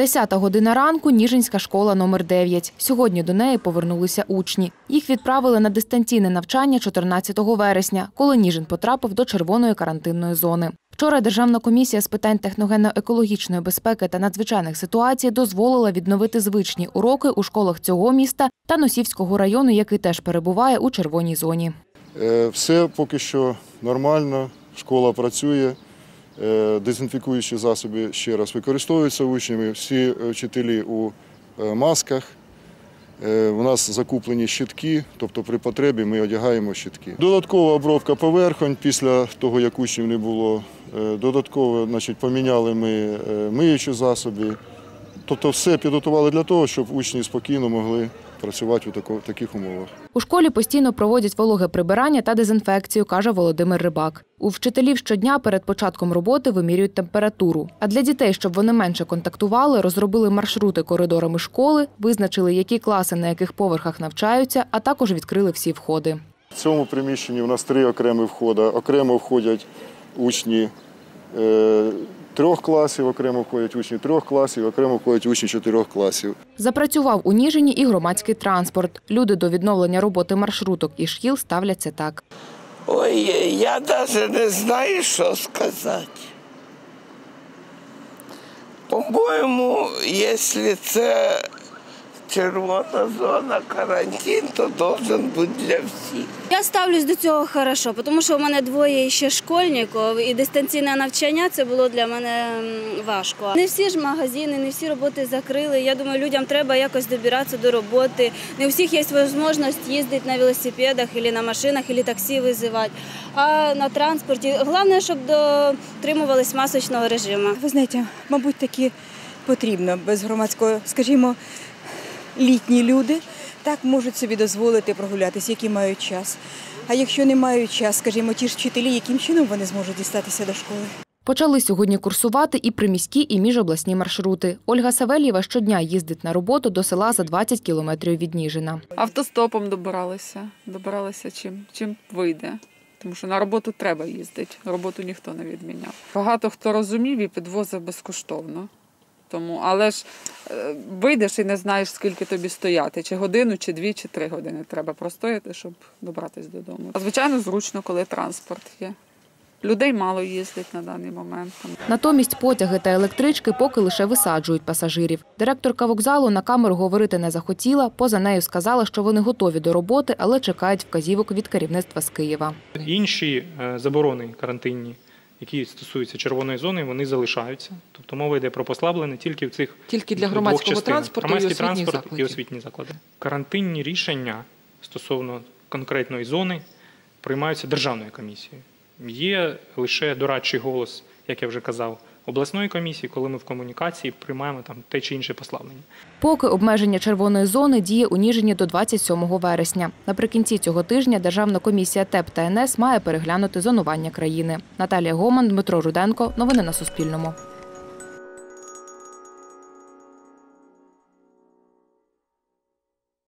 Десята година ранку Ніжинська школа номер 9 Сьогодні до неї повернулися учні. Їх відправили на дистанційне навчання 14 вересня, коли Ніжин потрапив до червоної карантинної зони. Вчора Державна комісія з питань техногенно-екологічної безпеки та надзвичайних ситуацій дозволила відновити звичні уроки у школах цього міста та Носівського району, який теж перебуває у червоній зоні. Е, Все поки що нормально, школа працює, дезінфікуючі засоби ще раз використовуються учнями, всі е, вчителі у е, масках. Е, У нас закуплені щитки, тобто при потребі ми одягаємо щитки. Додаткова обробка поверхонь після того, як учнів не було. Е, Додатково значить, поміняли ми е, миючі засоби. Тобто все підготували для того, щоб учні спокійно могли працювати у тако- таких умовах. У школі постійно проводять вологе прибирання та дезінфекцію, каже Володимир Рибак. У вчителів щодня перед початком роботи вимірюють температуру. А для дітей, щоб вони менше контактували, розробили маршрути коридорами школи, визначили, які класи на яких поверхах навчаються, а також відкрили всі входи. В цьому приміщенні у нас три окремі входи. Окремо входять учні е, трьох класів, окремо входять учні трьох класів, окремо входять учні чотирьох класів. Запрацював у Ніжині і громадський транспорт. Люди до відновлення роботи маршруток і шкіл ставляться так. Ой, я навіть не знаю, що сказати. По-моєму, якщо це червона зона, карантин, то должен бути для всіх. Я ставлюсь до цього хорошо, тому що у мене двоє ще школьників, і дистанційне навчання це було для мене важко. Не всі ж магазини, не всі роботи закрили. Я думаю, людям треба якось добиратися до роботи. Не у всіх є можливість їздити на велосипедах, або на машинах, або таксі визивати. А на транспорті головне, щоб дотримувались масочного режиму. Ви знаєте, мабуть, таки потрібно без громадського, скажімо, літні люди так можуть собі дозволити прогулятися, які мають час. А якщо не мають час, скажімо, ті ж вчителі, яким чином вони зможуть дістатися до школи? Почали сьогодні курсувати і приміські, і міжобласні маршрути. Ольга Савельєва щодня їздить на роботу до села за 20 кілометрів від Ніжина. Автостопом добиралися, добиралися чим, чим вийде. Тому що на роботу треба їздити, роботу ніхто не відміняв. Багато хто розумів і підвозив безкоштовно. Тому, але ж е, вийдеш і не знаєш, скільки тобі стояти, чи годину, чи дві, чи три години треба простояти, щоб добратися додому. А звичайно, зручно, коли транспорт є. Людей мало їздить на даний момент. Натомість потяги та електрички поки лише висаджують пасажирів. Директорка вокзалу на камеру говорити не захотіла. Поза нею сказала, що вони готові до роботи, але чекають вказівок від керівництва з Києва. Інші е, заборони карантинні, які стосуються червоної зони, вони залишаються. Тобто мова йде про послаблене тільки в цих Тільки для громадського двох транспорту Громадський і транспорт і освітні заклади. Карантинні рішення стосовно конкретної зони приймаються державною комісією. Є лише дорадчий голос, як я вже казав, обласної комісії, коли ми в комунікації приймаємо там те чи інше послаблення. Поки обмеження червоної зони діє у Ніжині до 27 вересня. Наприкінці цього тижня Державна комісія ТЕП та НС має переглянути зонування країни. Наталія Гоман, Дмитро Руденко. Новини на Суспільному.